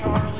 Charlie.